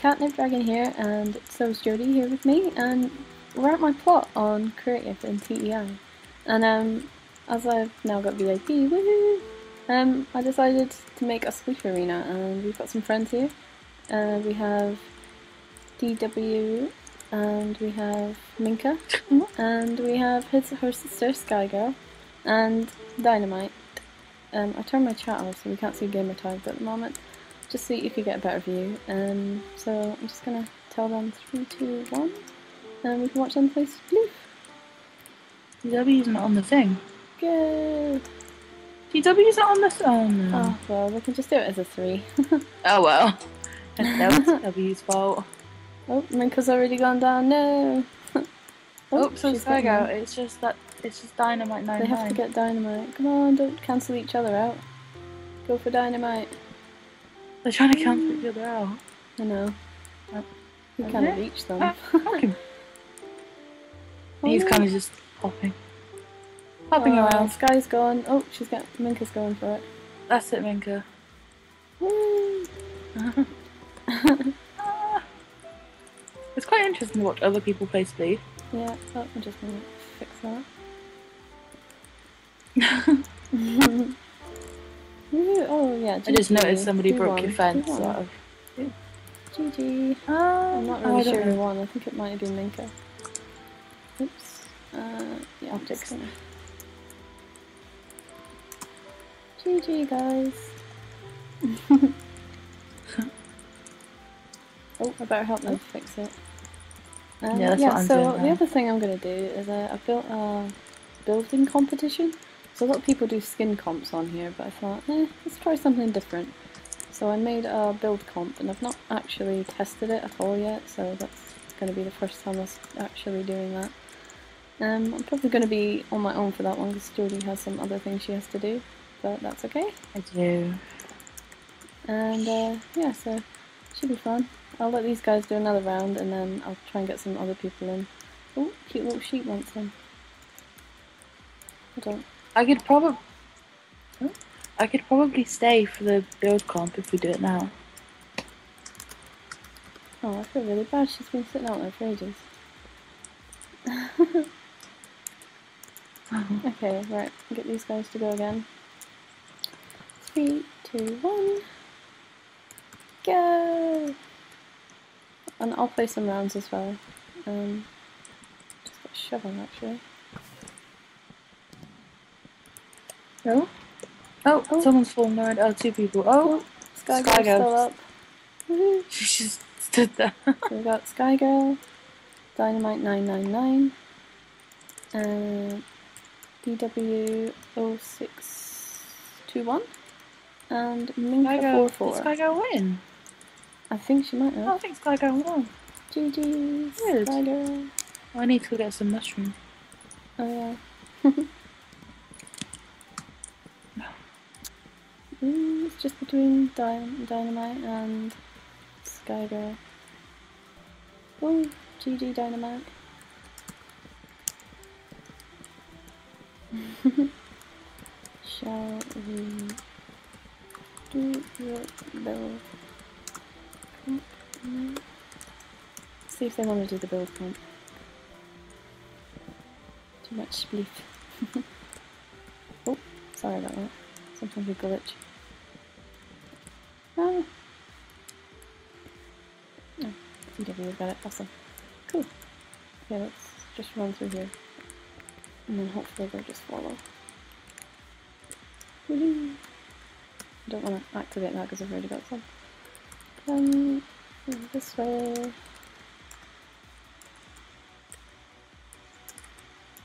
Catnip Dragon here, and so is Jodie here with me, and we're at my plot on Creative in TEI. And um, as I've now got VIP, woohoo! Um, I decided to make a spleef arena, and we've got some friends here. Uh, we have DW, and we have Minka, and we have his her sister Sky Girl, and Dynamite. Um, I turned my chat off so we can't see gamer tags at the moment, just so you could get a better view. Um, so I'm just gonna tell them three, two, one, and we can watch them play Spleef. DW's not on the thing. Good. DW's not on the th- Oh no. Oh well, we can just do it as a three. Oh well. that was W's fault. oh, Minka's already gone down. No. Oh, so she's Sky getting it's just that it's just Dynamite 99. They have to get dynamite. Come on, don't cancel each other out. Go for dynamite. They're trying to cancel each other out. I know. Okay. can't reach them. Okay. Oh, He's kind of just hopping. Hopping Oh, around. Sky's gone. Oh, she's got Minka's going for it. That's it, Minka. Woo. It's quite interesting to watch other people play Speed. Yeah, oh, I'm just gonna fix that. Oh yeah, I just noticed somebody broke won? your fence. Who won? So. GG. Ah, I'm not oh, really I sure who won. I think it might have been Minka. Oops. Uh, yeah, Optics. GG, guys. oh, I better help them fix it. Uh, Yeah, that's yeah what I'm so the other thing I'm going to do is uh, I built a building competition. So a lot of people do skin comps on here, but I thought, eh, let's try something different. So I made a build comp, and I've not actually tested it at all yet, so that's going to be the first time I'm actually doing that. Um, I'm probably going to be on my own for that one because Jodie has some other things she has to do, but that's okay. I do. And uh, yeah, so should be fun. I'll let these guys do another round, and then I'll try and get some other people in. Oh, cute little sheep wants in. I don't. I could probably. I could probably stay for the build comp if we do it now. Oh, I feel really bad. She's been sitting out there for ages. Okay, right. Get these guys to go again. Three, two, one. Go! And I'll play some rounds as well. Um, just got a shovel actually. Oh? Oh, Oh. someone's fallen around. Oh, uh, two people. Oh, oh, Sky, Sky Girl's Girl. still up. She just stood there. So we've got Sky Girl, Dynamite 999, uh, and DW0621, and Sky Minka Girl, 44. did Sky Girl win? I think she might Oh, I think Sky Girl won. GG, Good. Sky Girl. I need to get some mushrooms. Oh yeah. Mm, it's just between Dy- Dynamite and Sky Girl. Oh, GG Dynamite. Shall we do your build comp? See if they want to do the build comp. Too much spleef. oh, sorry about that. Sometimes we glitch. Ah. Oh, CW got it. Awesome. Cool. Okay, let's just run through here. And then hopefully they'll just follow. I don't want to activate that because I've already got some. Um, this way.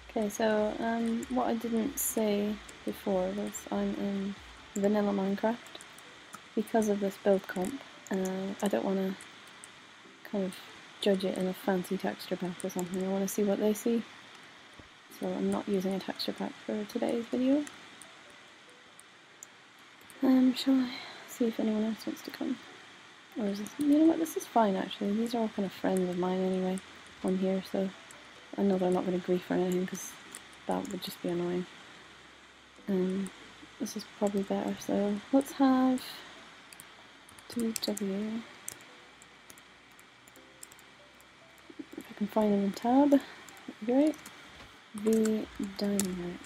Okay, so um, what I didn't say before was I'm in vanilla Minecraft because of this build comp. Uh, I don't want to kind of judge it in a fancy texture pack or something. I want to see what they see. So I'm not using a texture pack for today's video. Um, shall I see if anyone else wants to come? Or is this, you know what, this is fine actually. These are all kind of friends of mine anyway on here, so I know they're not going to grief or anything because that would just be annoying. Um, this is probably better, so let's have DW If I can find them in tab. Great. The dynamite.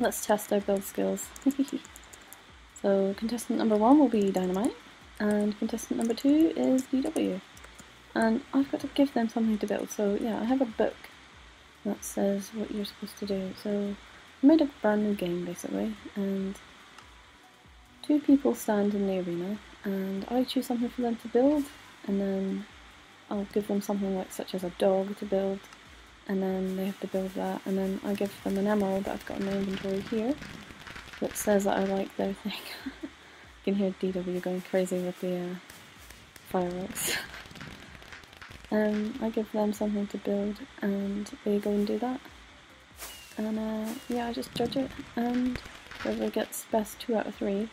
Let's test our build skills. so contestant number one will be dynamite, and contestant number two is DW. And I've got to give them something to build, so yeah, I have a book that says what you're supposed to do. So I made a brand new game basically, and two people stand in the arena, and I choose something for them to build, and then I'll give them something like such as a dog to build, and then they have to build that, and then I give them an emerald that I've got in my inventory here that says that I like their thing. you can hear DW going crazy with the uh, fireworks. um, I give them something to build, and they go and do that. And uh, yeah, I just judge it, and whoever gets best two out of three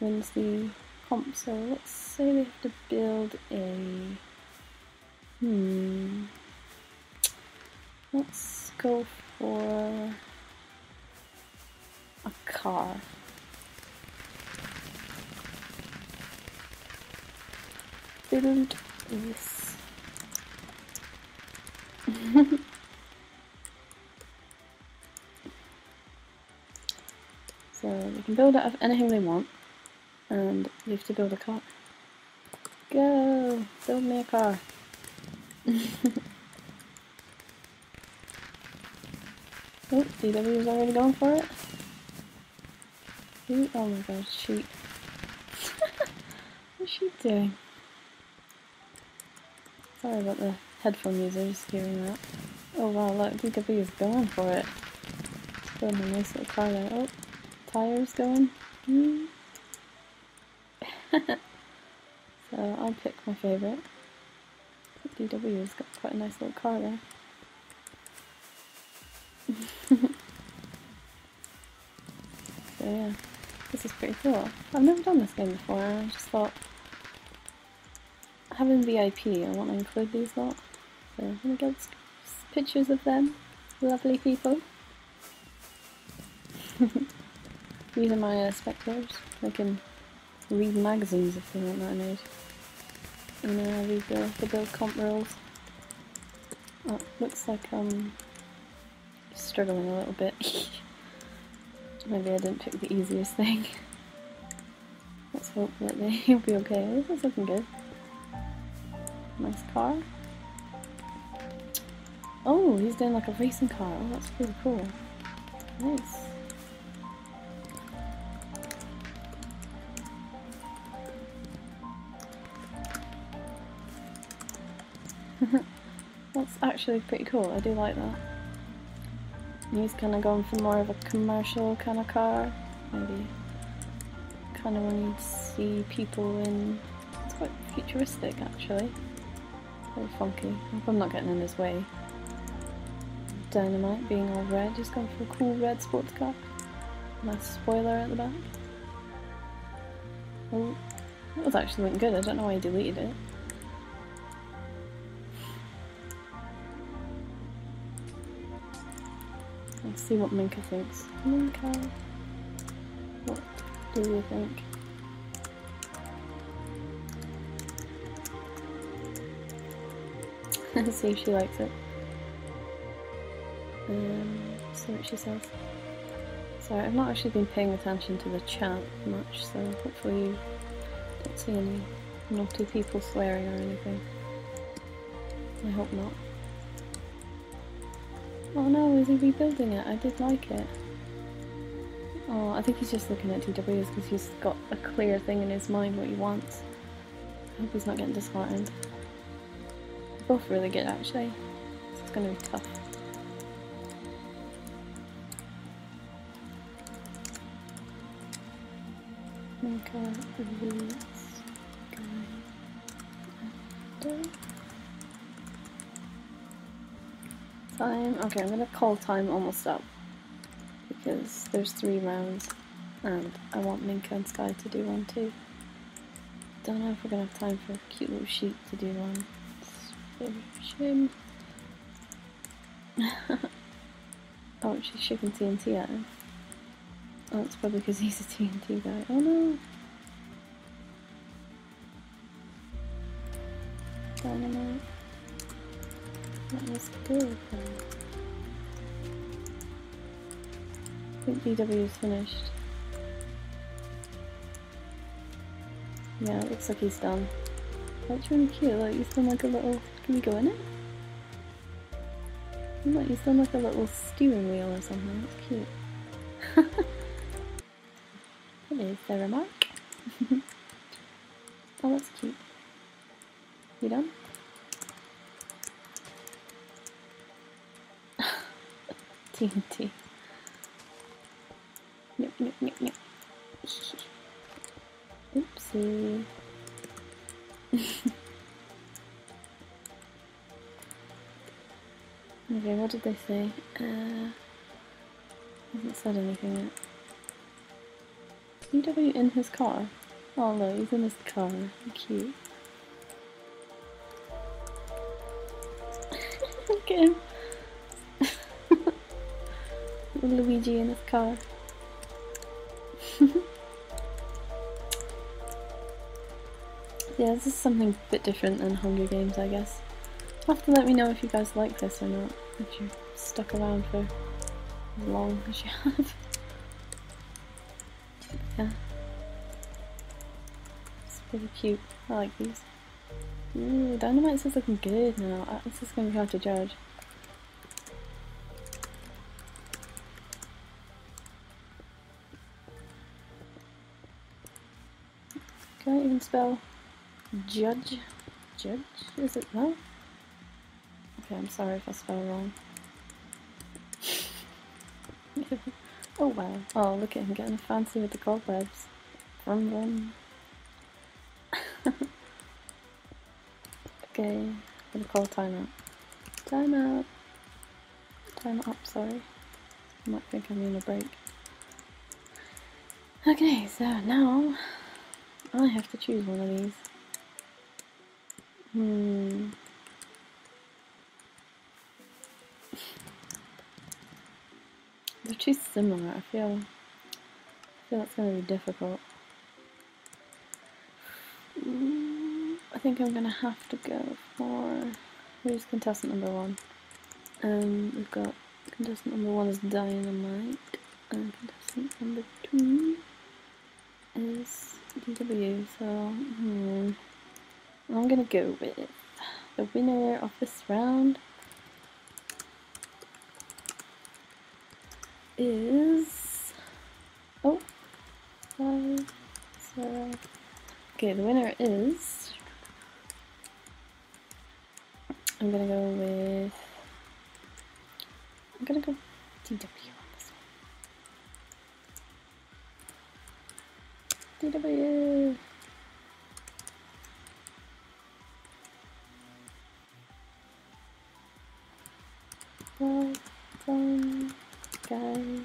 wins the comp. So let's say we have to build a. Hmm. Let's go for a car. Build this. so they can build out of anything they want and they have to build a car. Go! Build me a car. Oh, DW is already going for it. Oh my god, sheep. What's she doing? Sorry about the headphone users hearing that. Oh wow, look, DW is going for it. Building a nice little car there. Oh, tires going. So I'll pick my favourite. DW's got quite a nice little car there. so yeah, this is pretty cool. I've never done this game before I just thought having VIP, I want to include these lot. So I'm gonna get pictures of them. Lovely people. These are my uh, spectators. They can read magazines if they want that I made. And uh, read the, the build comp rules. Oh, looks like um struggling a little bit. Maybe I didn't pick the easiest thing. Let's hope that they'll be okay. This is looking good. Nice car. Oh, he's doing like a racing car. Oh, that's pretty cool. Nice. Actually pretty cool. I do like that. He's kind of going for more of a commercial kind of car, maybe. Kind of when you see people in. It's quite futuristic actually. Very funky. I hope I'm not getting in his way. Dynamite being all red, he's going for a cool red sports car. Nice spoiler at the back. Oh, that was actually looking good. I don't know why he deleted it. See what Minka thinks. Minka, what do you think? Let's see if she likes it. Um, see what she says. Sorry, I've not actually been paying attention to the chat much, so hopefully you don't see any naughty people swearing or anything. I hope not. Oh no, is he rebuilding it? I did like it. Oh, I think he's just looking at TWs because he's got a clear thing in his mind what he wants. I hope he's not getting disheartened. They're both really good actually. It's gonna be tough. Minka leads guy after. Time. Okay, I'm gonna call time almost up because there's three rounds and I want Minka and Sky to do one too. Don't know if we're gonna have time for a cute little sheep to do one. Shame. oh, she's shipping TNT at him. Oh, it's probably because he's a TNT guy. Oh no! Dynamite. That was good. I think DW is finished. Yeah, it looks like he's done. That's really cute, like he's done like a little... Can we go in it? Look, he's done like a little steering wheel or something, that's cute. What is there a mark? oh, that's cute. You done? TNT. Nope, nope, nope, nope. Oopsie. okay, what did they say? Uh, hasn't said anything yet. UW in his car. Oh no, he's in his car. Cute. Look. Luigi in his car. yeah, this is something a bit different than Hunger Games, I guess. You'll have to let me know if you guys like this or not, if you're stuck around for as long as you have. yeah. It's pretty cute. I like these. Ooh, Dynamite is looking good now. This is going to be hard to judge. Can I even spell judge? Judge? Is it that? Okay, I'm sorry if I spell wrong. oh wow. Oh, look at him getting fancy with the cobwebs. Vroom vroom. okay, I'm gonna call timeout. Timeout! Time up, sorry. I might think I'm in a break. Okay, so now I have to choose one of these. Hmm. They're too similar. I feel. I feel it's going to be difficult. Mm, I think I'm going to have to go for. Who's contestant number one? Um, we've got contestant number one is Dynamite, and contestant number two is DW. So, hmm, I'm gonna go with the winner of this round is oh five. Okay, the winner is I'm gonna go with I'm gonna go DW DW Well guys.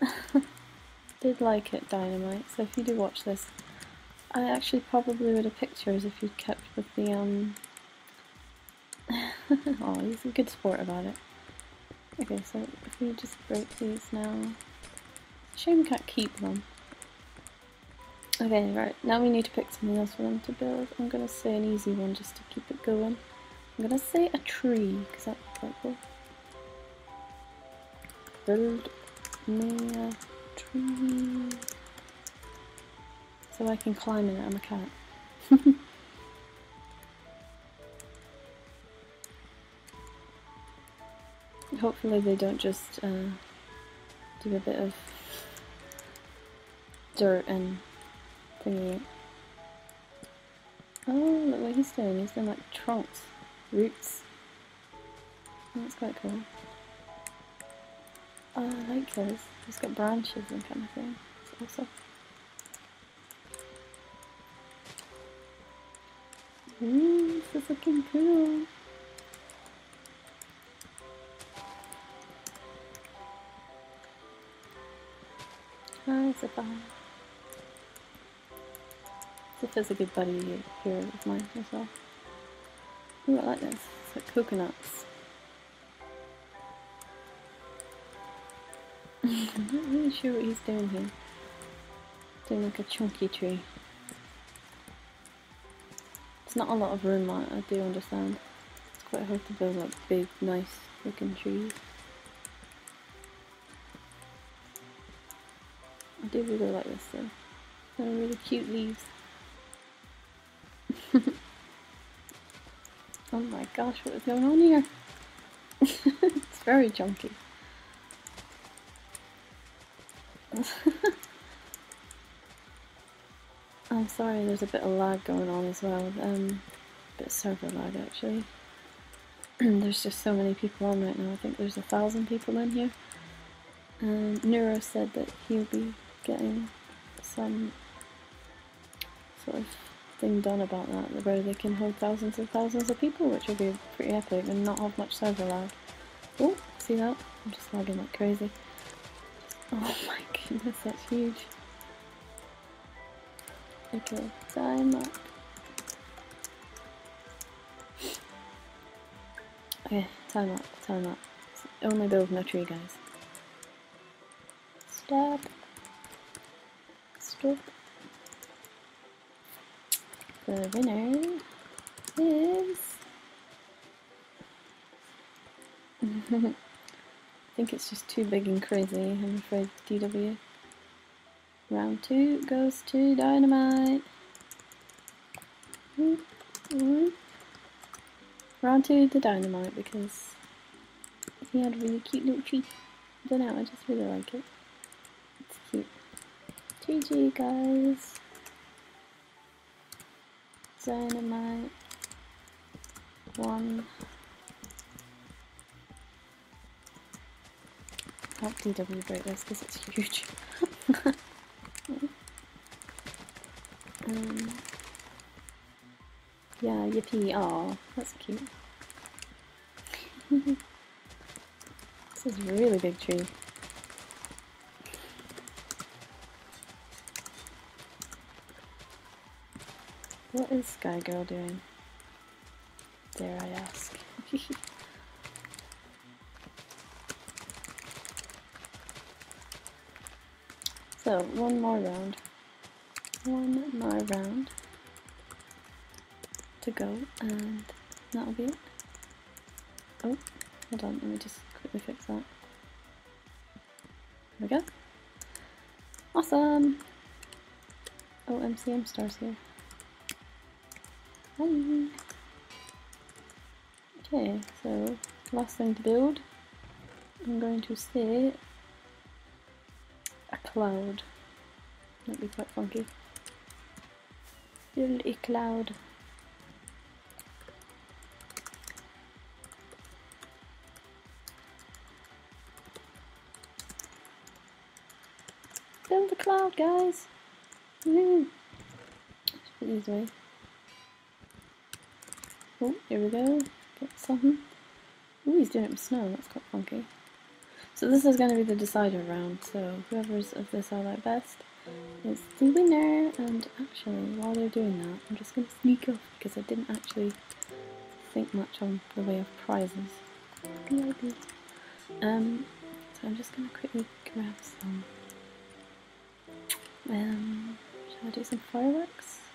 Did like it, Dynamite, so if you do watch this, I actually probably would have picked yours if you'd kept with the, um... oh, he's a good sport about it. Okay, so if we just break these now... Shame we can't keep them. Okay, right, now we need to pick something else for them to build. I'm gonna say an easy one just to keep it going. I'm gonna say a tree, because that's quite. Build me a tree. So I can climb in it, I'm a cat. Hopefully they don't just uh, do a bit of dirt and thingy. Oh, look what he's doing. He's doing like trunks roots. That's quite cool. Oh, I like those. It's got branches and kind of thing. It's awesome. Ooh, this is looking cool. Hi, Zipa's a good buddy here with mine as well. Ooh, I like this. It's like coconuts. I'm not really sure what he's doing here. Doing like a chunky tree. It's not a lot of room, I, I do understand. It's quite hard to build like big, nice looking trees. I do really like this though. They're really cute leaves. oh my gosh, what is going on here? it's very chunky. I'm sorry, there's a bit of lag going on as well. Um, a bit of server lag actually. there's just so many people on right now. I think there's a thousand people in here. And Neuro said that he'll be getting some sort of thing done about that, where they can hold thousands and thousands of people, which would be pretty epic and not have much server lag. Oh, see that? I'm just lagging like crazy. Oh my goodness, that's huge. Okay, time up. Okay, time up, time up. Only building a tree, guys. Stop. Stop. The winner is... I think it's just too big and crazy, I'm afraid, DW. Round two goes to Dynamite. Round two to Dynamite because he had a really cute little tree. I don't know, I just really like it. It's cute. GG guys. Dynamite. One. Help DW break this because it's huge. um, yeah, yippee, aw, that's cute. this is a really big tree. What is Sky Girl doing? Dare I ask? so, one more round. One more round to go, and that'll be it. Oh, hold on, let me just quickly fix that. There we go. Awesome! Oh, MCM stars here. Hi. Okay, so last thing to build, I'm going to say a cloud. That'd be quite funky. Build a cloud. Build a cloud, guys! Just put these away. Oh, here we go. Get something. Ooh, he's doing it with snow. That's quite funky. So this is going to be the decider round. So whoever's of this I like best is the winner. And actually, while they're doing that, I'm just going to sneak off because I didn't actually think much on the way of prizes. Um, so I'm just going to quickly grab some. Um, shall I do some fireworks?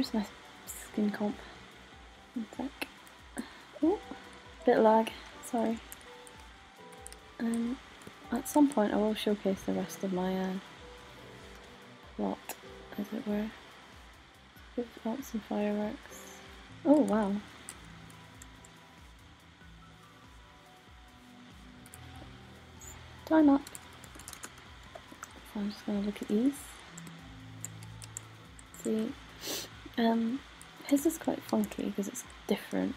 Where's my skin comp? One sec. Oh, bit lag. Sorry. Um, at some point I will showcase the rest of my uh, lot, as it were. Give out some fireworks. Oh wow. Time up. So I'm just gonna look at these see. Um, his is quite funky because it's different,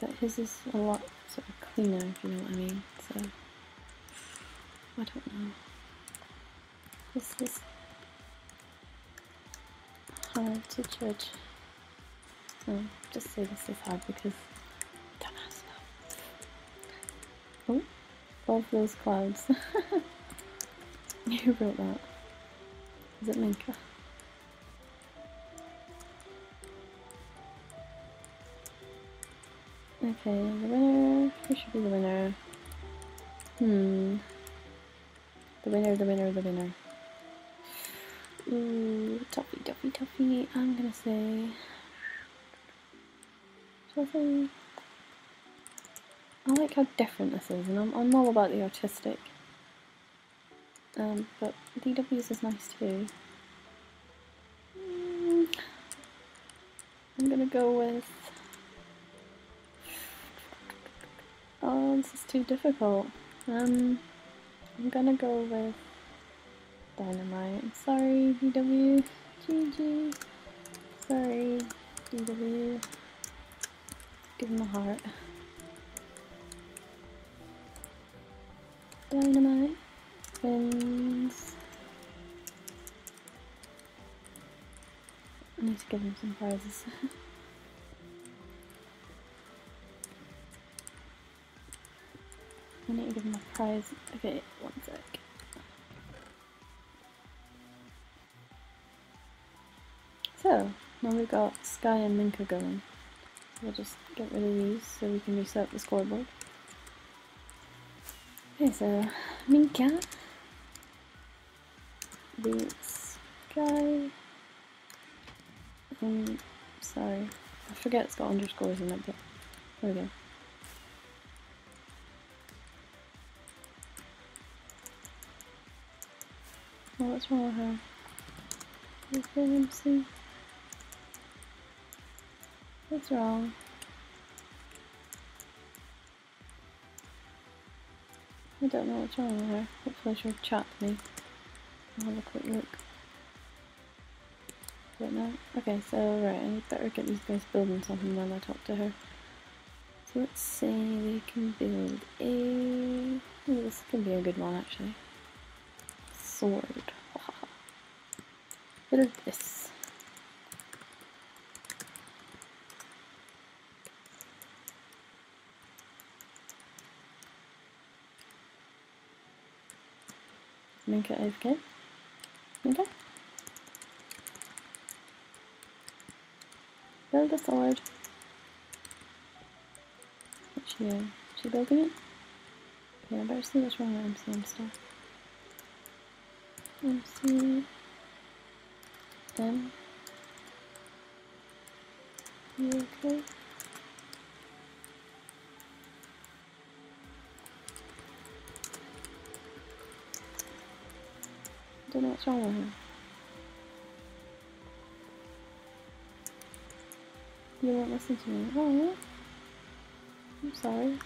but his is a lot sort of cleaner, if you know what I mean. So I don't know. This is hard to judge. So just say this is hard because I don't know. Oh, both those clouds. Who wrote that? Is it Minka? Okay, the winner. Who should be the winner? Hmm. The winner, the winner, the winner. Ooh, toughy, toughy, toughy. I'm gonna say. I? I like how different this is, and I'm, I'm all about the artistic. Um, but DW's is nice too. Mm, I'm gonna go with. Oh, this is too difficult. Um, I'm gonna go with Dynamite. Sorry, DW. GG. Sorry, DW. Give him a heart. Dynamite wins. I need to give him some prizes. I need to give him a prize. Okay, one sec. So, now we've got Sky and Minka going. So we'll just get rid of these so we can reset the scoreboard. Okay, so Minka beats Sky. Um, sorry, I forget it's got underscores in it, but there we go. Oh, what's wrong with her? Is there MC? What's wrong? I don't know what's wrong with her. Hopefully she'll chat me. I'll have a quick look. Don't know. Okay, so right, I better get these guys building something while I talk to her. So let's see, we can build a... Ooh, this can be a good one actually. Sword. Bit of this. Minka AFK. Minka? Build a sword. What's she uh, doing? She building it? Okay, I better see what's wrong with MC and stuff. MC M You okay? don't know what's wrong with her. You won't listen to me. Oh, I'm sorry.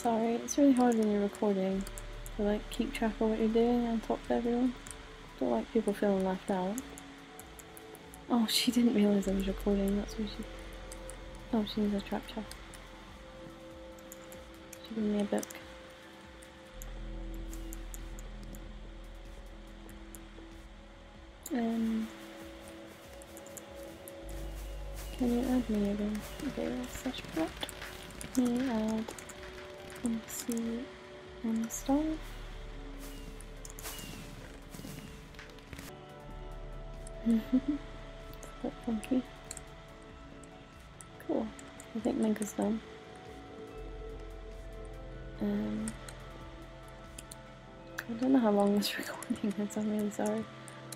Sorry. It's really hard when you're recording to like keep track of what you're doing and talk to everyone. Don't like people feeling left out. Oh, she didn't realise I was recording. That's what she. Oh, she needs a trap. She gave me a book. Um, can you add me again? Okay, slash plot. Me add MC install. it's a bit funky. Cool. I think Minka's done. Um, I don't know how long this recording is, I'm really sorry.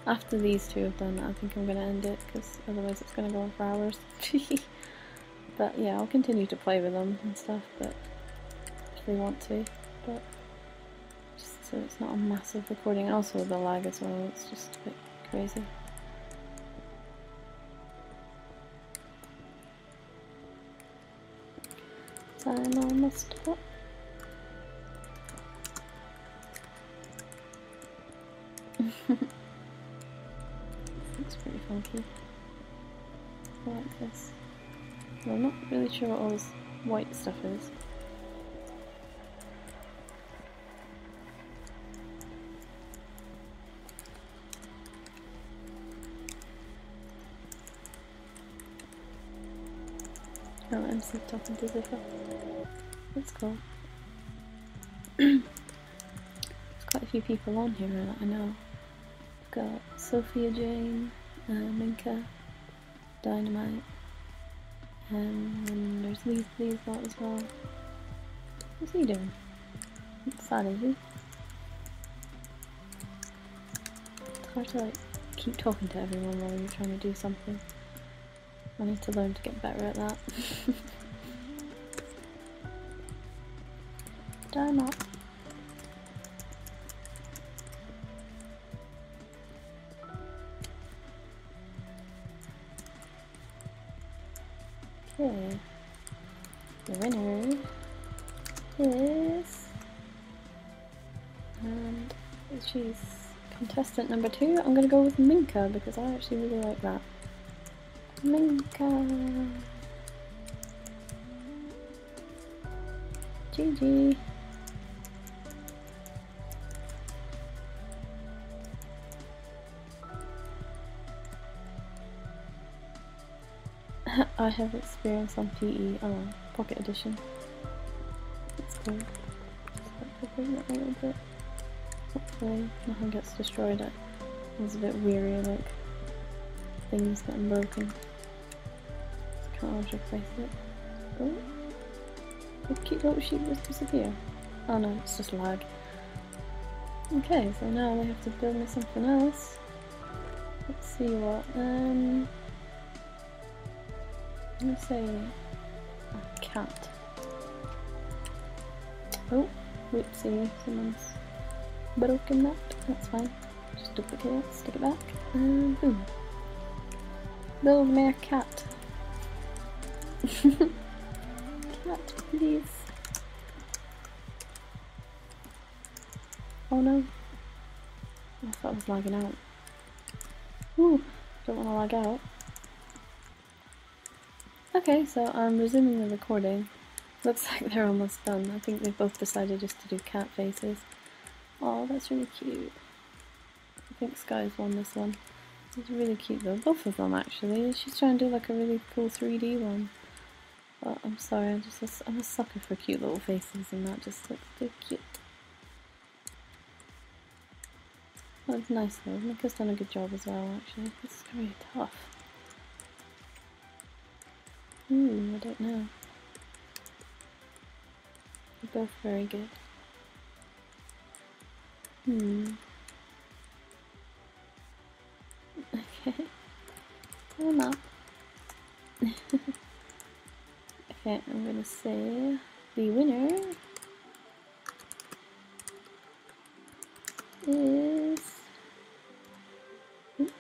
After these two have done, I think I'm going to end it because otherwise it's going to go on for hours. but yeah, I'll continue to play with them and stuff, but if they want to. But just so it's not a massive recording. Also the lag as well, it's just a bit crazy. I'm up. It's pretty funky. I like this. I'm not really sure what all this white stuff is. MC talking to. There's quite a few people on here that I know. Got Sophia Jane, uh, Minka, Dynamite. Um, and there's Leafly's got as well. What's he doing? What's that, is he? It's hard to like keep talking to everyone while you're trying to do something. I need to learn to get better at that. Dynamite. Okay. The winner is. And she's contestant number two. I'm gonna go with Minka because I actually really like that. Minka. GG. I have experience on PE oh, uh, Pocket Edition. That's cool. Just like a little bit. Hopefully nothing gets destroyed. I was a bit weary like things getting broken. Always replace it. Oh, the little sheep just disappear. Oh no, it's just lag. Okay, so now we have to build me something else. Let's see what. Um. Gonna say a cat. Oh, whoopsie, someone's broken that. That's fine. Just duplicate it, stick it back, and boom. Build me a cat. Cat, please. Oh no. I thought I was lagging out. Ooh, don't want to lag out. Okay, so I'm resuming the recording. Looks like they're almost done. I think they've both decided just to do cat faces. Oh, that's really cute. I think Sky's won this one. It's really cute though. Both of them actually. She's trying to do like a really cool 3D one. I'm sorry, I'm just a, I'm a sucker for cute little faces and that just looks too cute. That was nice though. Minka's done a good job as well actually. This is gonna be tough. Hmm, I don't know. They're both very good. Hmm. Okay. I'm up. I'm gonna say the winner is. Oops.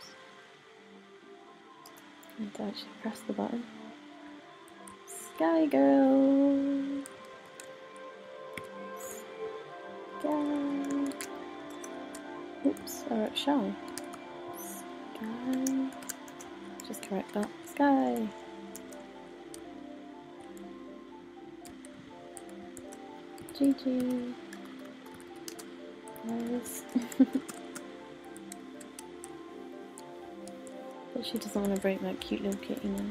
I have to actually press the button. Sky Girl. Sky. Oops, I wrote Shy. Sky. Just correct that. Sky. GG. Nice. but she doesn't want to break that cute little kitty now.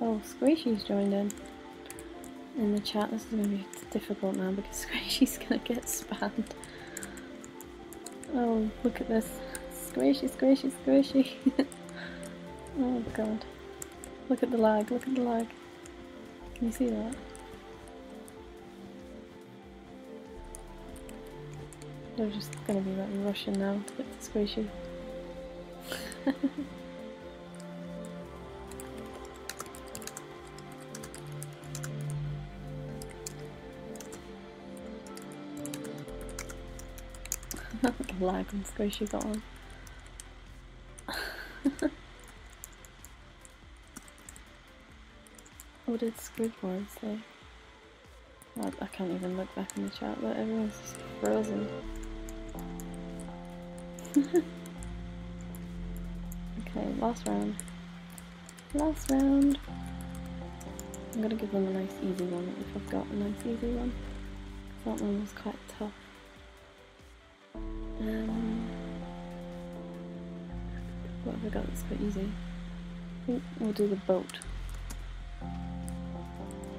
Oh, Squishy's joined in. In the chat, this is going to be difficult now because Squishy's going to get spammed. Oh, look at this. Squishy, squishy, squishy. oh god. Look at the lag, look at the lag. Can you see that? They're just gonna be like rushing now to get the squishy. lag and squishy got on. Did Squidward say? I, I can't even look back in the chat, but everyone's just frozen. okay, last round. Last round. I'm gonna give them a nice easy one if I've got a nice easy one. That one was quite tough. Um, what have I got that's quite easy? I think we'll do the boat.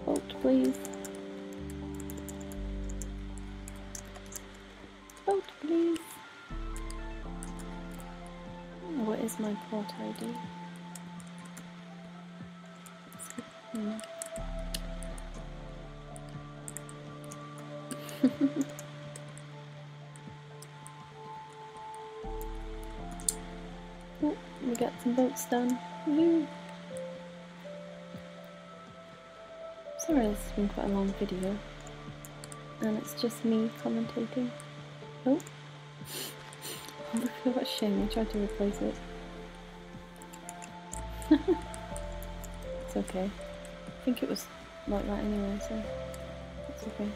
Boat, please. Boat, please. What is my port ID? Oh, we got some boats done. Woo. Sorry, this has been quite a long video, and it's just me commentating. Oh, look at what shame! I tried to replace it. it's okay. I think it was like that anyway, so it's okay.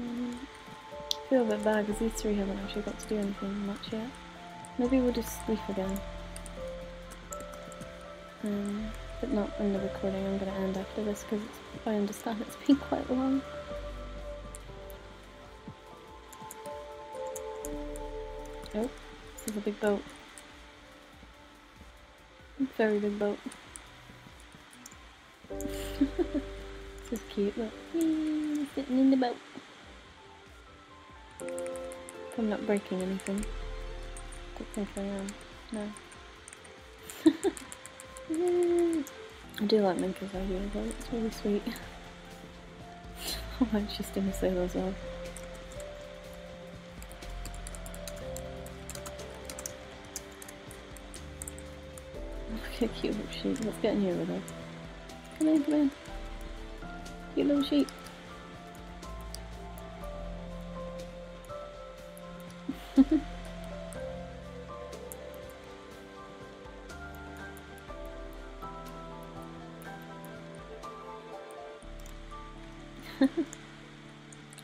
Mm. I feel a bit bad because these three haven't actually got to do anything much yet. Maybe we'll just leave again. Um, but not in the recording, I'm going to end after this because I understand it's been quite long. Oh, this is a big boat. Very big boat. this is cute, look. Whee, sitting in the boat. I'm not breaking anything. Don't think I am. No. I do like Minka's idea though, it's really sweet. I might just in a sail as well. Look at cute little sheep. Let's get in here with her. Come in, come in. Cute little sheep.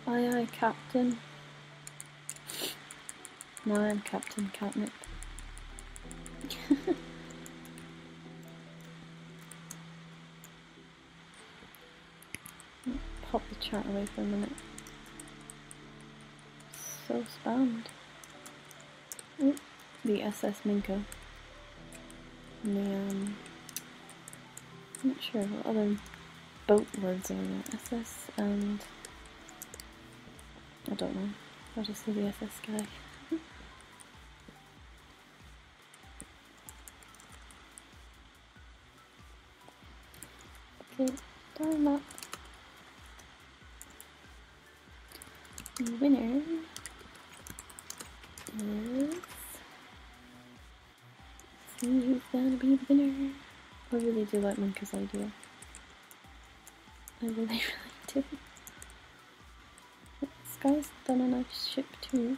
Aye aye, Captain. Now I'm Captain Catnip. Pop the chat away for a minute. So spammed. The SS Minka. And the, um, I'm not sure what other boat words are there. SS and. I don't know. I'll just say the SS guy. okay, time up. The winner is. See who's gonna be the winner. I really do like Minka's idea. I really, really guy's done a nice ship too.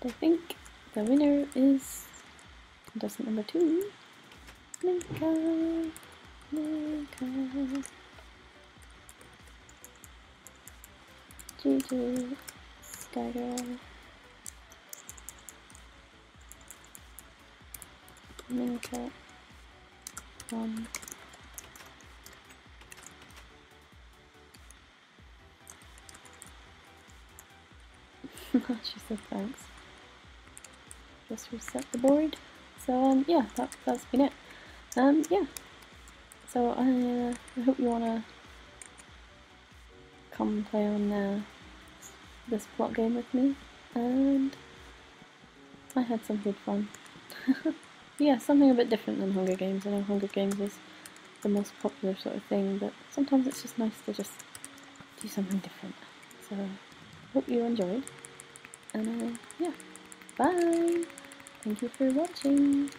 But I think the winner is contestant number two. Minka. Minka. GG. Skygirl. Minka. One. she said thanks. Just reset the board. So um, yeah, that, that's been it. Um, yeah. So I, uh, I hope you wanna come play on uh, this plot game with me, and I had some good fun. yeah, something a bit different than Hunger Games. I know Hunger Games is the most popular sort of thing, but sometimes it's just nice to just do something different. So, hope you enjoyed. And uh, yeah, bye! Thank you for watching!